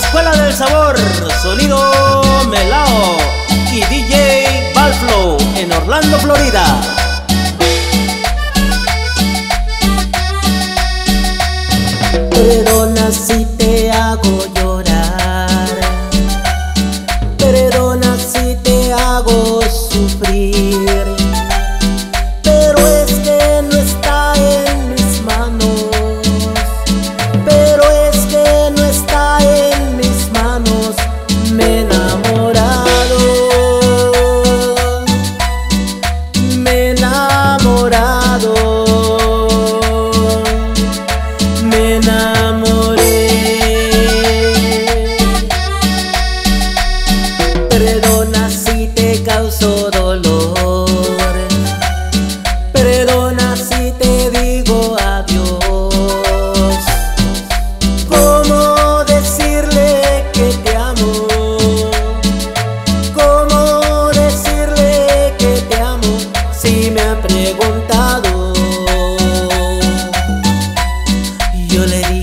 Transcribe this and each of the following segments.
Escuela del Sabor, Sonido Melao y DJ Balflow en Orlando, Florida. Pero naciste Yo le di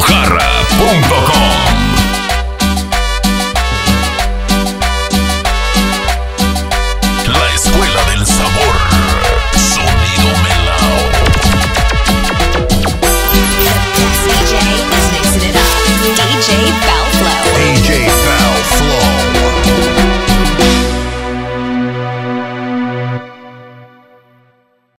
mojarra.com